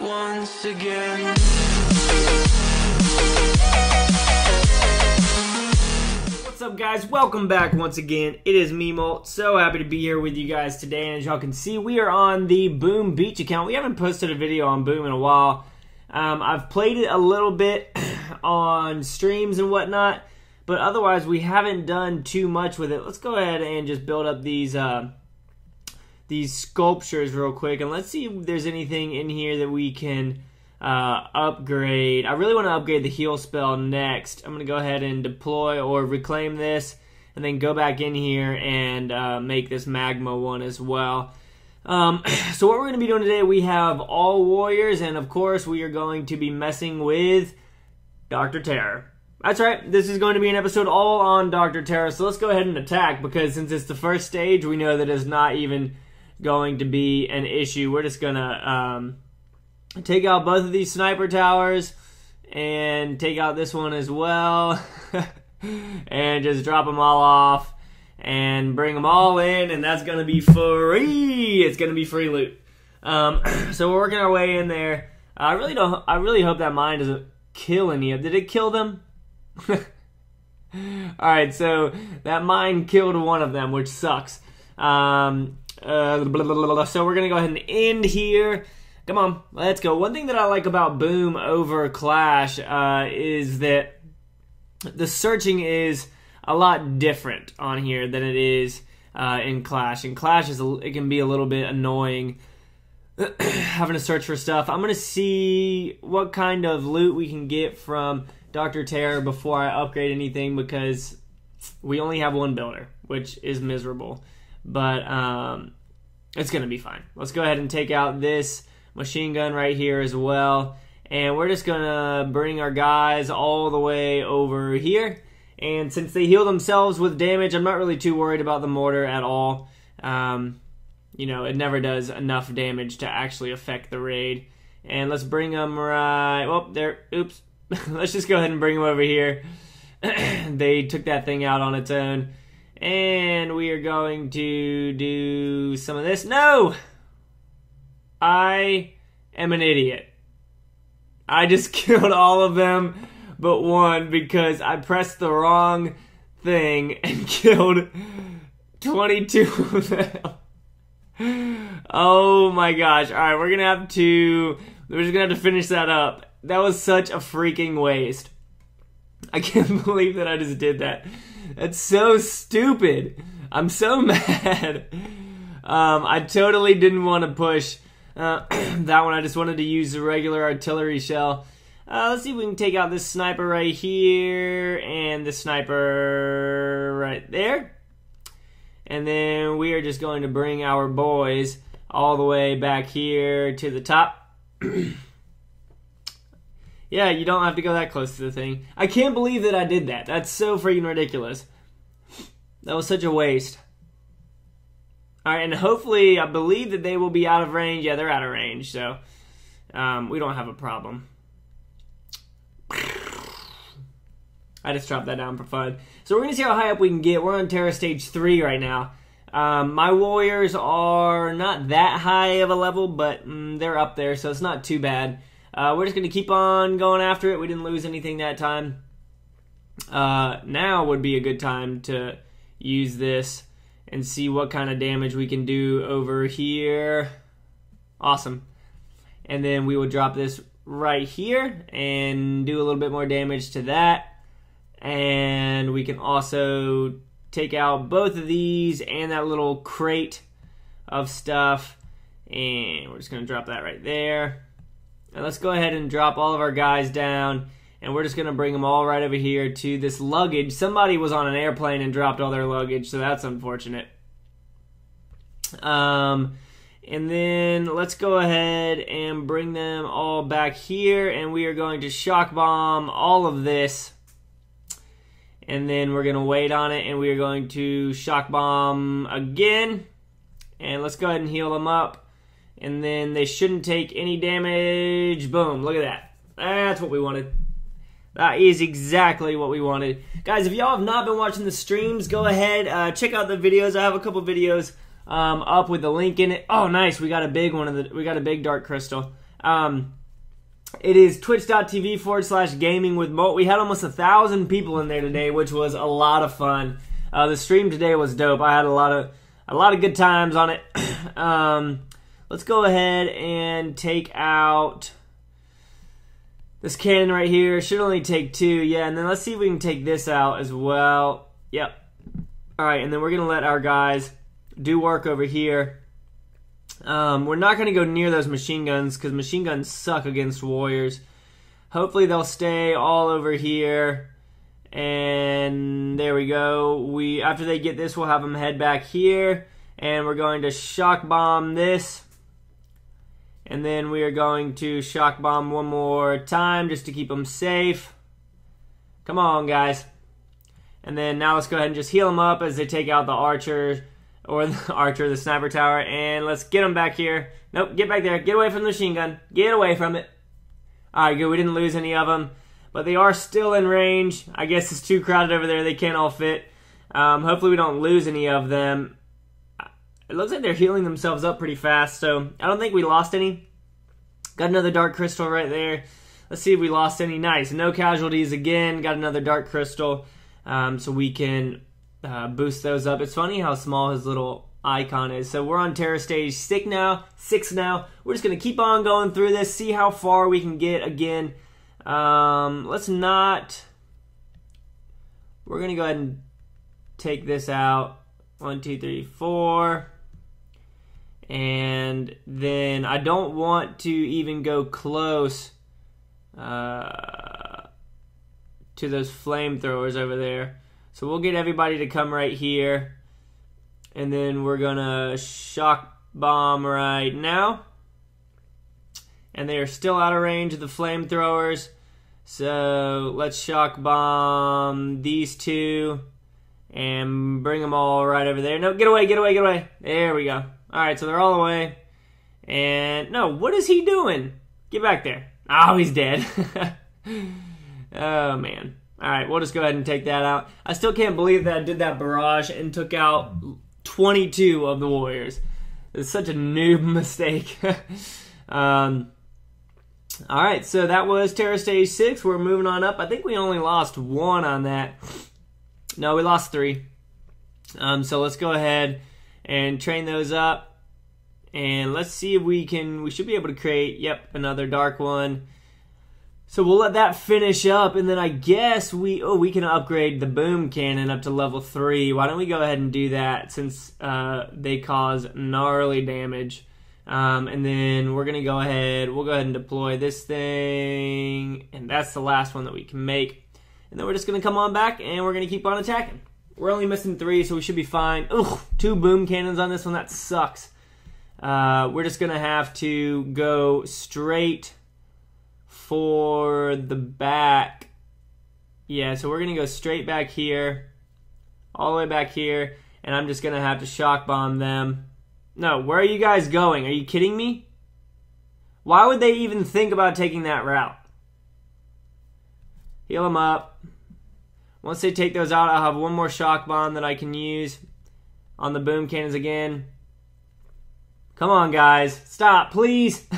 once again. What's up, guys? Welcome back once again. It is me, Molt. So happy to be here with you guys today. And as y'all can see, we are on the Boom Beach account. We haven't posted a video on Boom in a while. Um, I've played it a little bit on streams and whatnot, but otherwise, we haven't done too much with it. Let's go ahead and just build up these. Uh, these sculptures real quick and let's see if there's anything in here that we can uh, upgrade. I really want to upgrade the heal spell next. I'm going to go ahead and deploy or reclaim this and then go back in here and uh, make this magma one as well. Um, so what we're going to be doing today, we have all warriors and of course we are going to be messing with Dr. Terror. That's right, this is going to be an episode all on Dr. Terror, so let's go ahead and attack because since it's the first stage, we know that it's not even going to be an issue. We're just gonna um, take out both of these sniper towers and take out this one as well, and just drop them all off and bring them all in, and that's gonna be free. It's gonna be free loot. Um, so we're working our way in there. I really don't. I really hope that mine doesn't kill any of. Did it kill them? all right, so that mine killed one of them, which sucks. Um, uh, blah, blah, blah, so we're gonna go ahead and end here. Come on, let's go. One thing that I like about Boom over Clash uh, is that the searching is a lot different on here than it is uh, in Clash. And Clash, is it can be a little bit annoying having to search for stuff. I'm gonna see what kind of loot we can get from Doctor Terror before I upgrade anything because we only have one builder, which is miserable but um, it's going to be fine. Let's go ahead and take out this machine gun right here as well. And we're just going to bring our guys all the way over here. And since they heal themselves with damage, I'm not really too worried about the mortar at all. Um, you know, it never does enough damage to actually affect the raid. And let's bring them right... Well, there... Oops. let's just go ahead and bring them over here. they took that thing out on its own. And we are going to do some of this. No! I am an idiot. I just killed all of them but one because I pressed the wrong thing and killed 22 of them. Oh my gosh. Alright, we're gonna have to. We're just gonna have to finish that up. That was such a freaking waste. I can't believe that I just did that. That's so stupid. I'm so mad. Um, I totally didn't want to push uh, that one. I just wanted to use the regular artillery shell. Uh, let's see if we can take out this sniper right here and the sniper right there. And then we are just going to bring our boys all the way back here to the top. Yeah, you don't have to go that close to the thing. I can't believe that I did that. That's so freaking ridiculous. That was such a waste. Alright, and hopefully, I believe that they will be out of range. Yeah, they're out of range, so um, we don't have a problem. I just dropped that down for fun. So we're going to see how high up we can get. We're on Terror Stage 3 right now. Um, my warriors are not that high of a level, but mm, they're up there, so it's not too bad. Uh, we're just going to keep on going after it. We didn't lose anything that time. Uh, now would be a good time to use this and see what kind of damage we can do over here. Awesome. And then we will drop this right here and do a little bit more damage to that. And we can also take out both of these and that little crate of stuff. And we're just going to drop that right there. And let's go ahead and drop all of our guys down. And we're just going to bring them all right over here to this luggage. Somebody was on an airplane and dropped all their luggage, so that's unfortunate. Um, and then let's go ahead and bring them all back here. And we are going to shock bomb all of this. And then we're going to wait on it. And we are going to shock bomb again. And let's go ahead and heal them up and then they shouldn't take any damage. Boom, look at that. That's what we wanted. That is exactly what we wanted. Guys, if y'all have not been watching the streams, go ahead, uh, check out the videos. I have a couple videos um, up with the link in it. Oh, nice. We got a big one of the, we got a big dark crystal. Um, it is twitch.tv forward slash gaming with Molt. We had almost a thousand people in there today, which was a lot of fun. Uh, the stream today was dope. I had a lot of a lot of good times on it. um, let's go ahead and take out this cannon right here. Should only take two, yeah. And then let's see if we can take this out as well. Yep. All right, and then we're gonna let our guys do work over here. Um, we're not going to go near those machine guns because machine guns suck against warriors. Hopefully they'll stay all over here. And there we go. We After they get this, we'll have them head back here. And we're going to shock bomb this. And then we are going to shock bomb one more time just to keep them safe. Come on, guys. And then now let's go ahead and just heal them up as they take out the archer or the archer, the sniper tower, and let's get them back here. Nope, get back there. Get away from the machine gun. Get away from it. Alright, good. We didn't lose any of them, but they are still in range. I guess it's too crowded over there. They can't all fit. Um, hopefully we don't lose any of them. It looks like they're healing themselves up pretty fast, so I don't think we lost any. Got another dark crystal right there. Let's see if we lost any. Nice. No casualties again. Got another dark crystal. Um, so we can uh, boost those up. It's funny how small his little icon is. So we're on Terror Stage 6 now. 6 now. We're just going to keep on going through this, see how far we can get again. Um, let's not... We're going to go ahead and take this out. One, two, three, four. And then I don't want to even go close uh, to those flamethrowers over there. So we'll get everybody to come right here. And then we're going to shock bomb right now. And they are still out of range of the flamethrowers. So let's shock bomb these two and bring them all right over there. No, get away, get away, get away. There we go. All right, so they're all away. And no, what is he doing? Get back there. Oh, he's dead. oh, man. All right, we'll just go ahead and take that out. I still can't believe that I did that barrage and took out 22 of the Warriors. It's such a noob mistake. um, all right, so that was Terror Stage 6. We're moving on up. I think we only lost one on that. No, we lost three. Um, so let's go ahead and train those up. And let's see if we can, we should be able to create, yep, another dark one. So we'll let that finish up, and then I guess we oh we can upgrade the boom cannon up to level three. Why don't we go ahead and do that since uh, they cause gnarly damage? Um, and then we're gonna go ahead. We'll go ahead and deploy this thing, and that's the last one that we can make. And then we're just gonna come on back, and we're gonna keep on attacking. We're only missing three, so we should be fine. Ugh, two boom cannons on this one. That sucks. Uh, we're just gonna have to go straight for the back, yeah, so we're going to go straight back here, all the way back here, and I'm just going to have to shock bomb them. No, where are you guys going? Are you kidding me? Why would they even think about taking that route? Heal them up. Once they take those out, I'll have one more shock bomb that I can use on the boom cannons again. Come on, guys. Stop, please.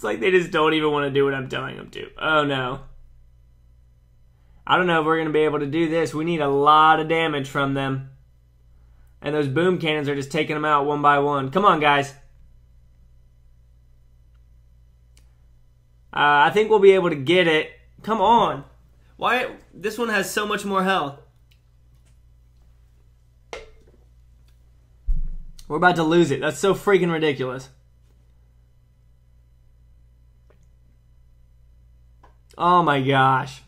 It's like they just don't even want to do what I'm telling them to. Oh no. I don't know if we're going to be able to do this. We need a lot of damage from them. And those boom cannons are just taking them out one by one. Come on, guys. Uh, I think we'll be able to get it. Come on. Why? This one has so much more health. We're about to lose it. That's so freaking ridiculous. Oh my gosh.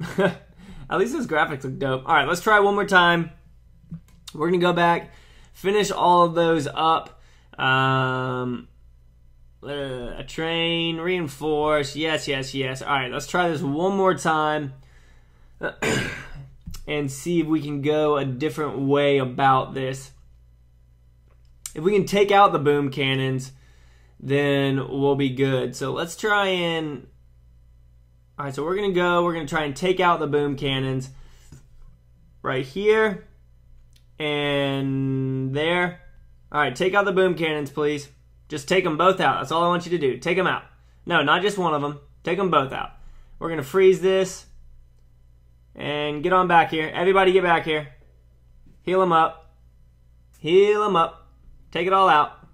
At least those graphics look dope. All right, let's try one more time. We're going to go back, finish all of those up. Um, uh, a train, reinforce. Yes, yes, yes. All right, let's try this one more time and see if we can go a different way about this. If we can take out the boom cannons then we'll be good. So let's try and. All right, so we're going to go. We're going to try and take out the boom cannons right here and there. All right, take out the boom cannons, please. Just take them both out. That's all I want you to do. Take them out. No, not just one of them. Take them both out. We're going to freeze this. And get on back here. Everybody get back here. Heal them up. Heal them up. Take it all out.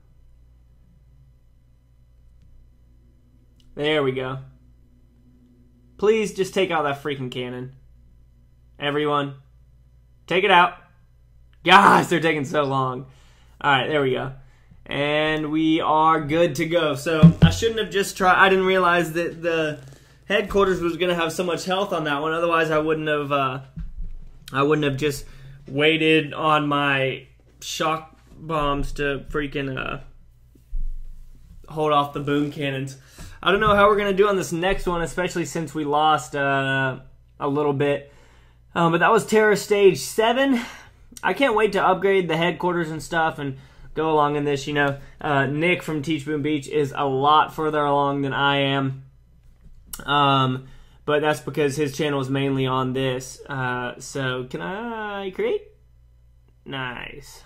There we go. Please just take out that freaking cannon. Everyone. Take it out. Gosh, they're taking so long. Alright, there we go. And we are good to go. So, I shouldn't have just tried. I didn't realize that the headquarters was going to have so much health on that one. Otherwise, I wouldn't have. Uh, I wouldn't have just waited on my shock bombs to freaking uh, hold off the boom cannons. I don't know how we're gonna do on this next one, especially since we lost uh, a little bit. Um, but that was Terror Stage Seven. I can't wait to upgrade the headquarters and stuff and go along in this. You know, uh, Nick from Teach Boom Beach is a lot further along than I am. Um, but that's because his channel is mainly on this. Uh, so can I create? Nice.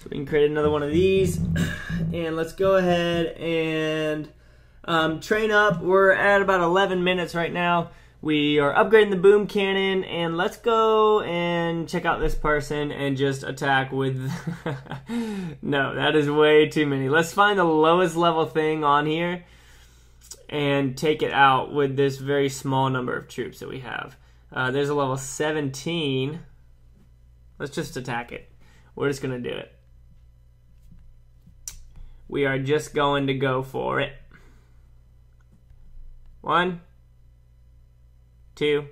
So we can create another one of these. And let's go ahead and um, train up. We're at about 11 minutes right now. We are upgrading the boom cannon, and let's go and check out this person and just attack with. no, that is way too many. Let's find the lowest level thing on here and take it out with this very small number of troops that we have. Uh, there's a level 17. Let's just attack it. We're just going to do it. We are just going to go for it. One, two.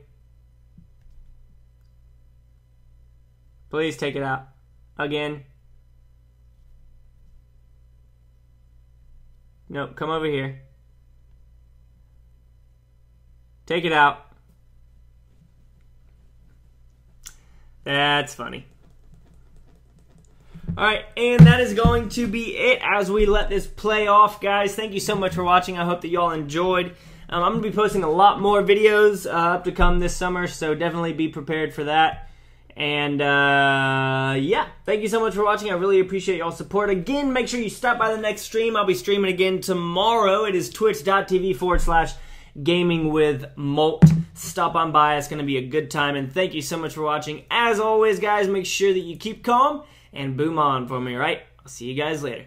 Please take it out. Again. Nope, come over here. Take it out. That's funny. All right, and that is going to be it as we let this play off, guys. Thank you so much for watching. I hope that y'all enjoyed. Um, I'm going to be posting a lot more videos uh, up to come this summer, so definitely be prepared for that. And uh, yeah, thank you so much for watching. I really appreciate y'all's support. Again, make sure you stop by the next stream. I'll be streaming again tomorrow. It is twitch.tv forward slash gaming with Molt. Stop on by. It's going to be a good time. And thank you so much for watching. As always, guys, make sure that you keep calm and boom on for me, right? I'll see you guys later.